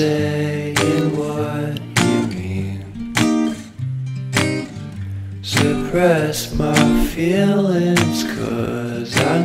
saying what you mean. Suppress my feelings, cause I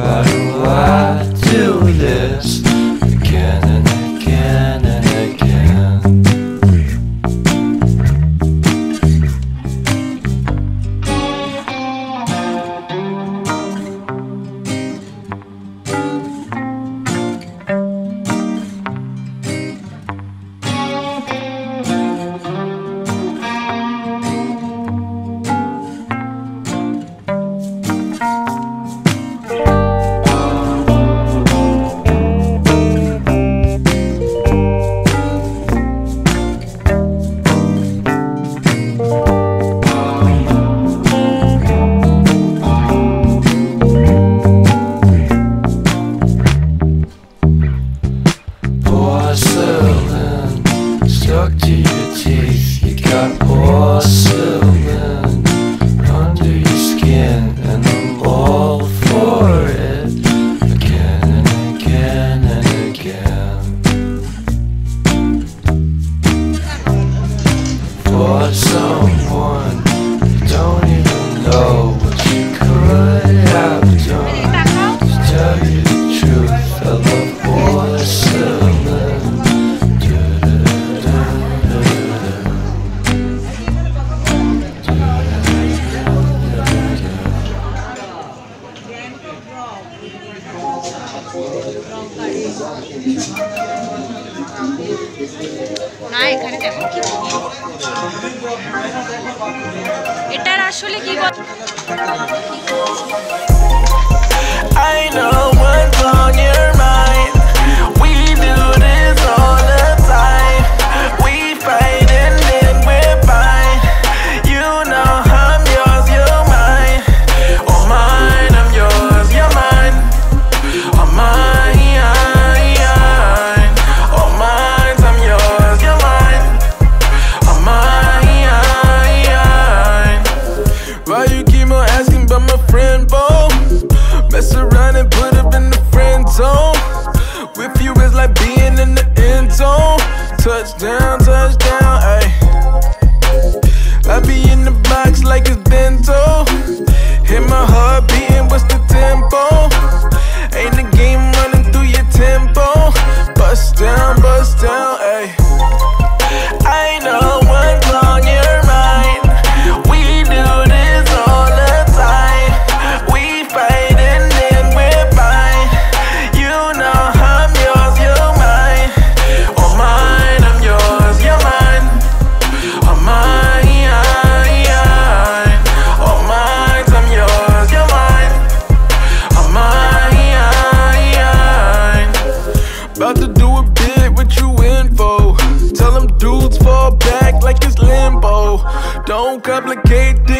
좋아 না এখানে দেখো কি এটার আসলে কি কথা touchdown. Don't complicate things.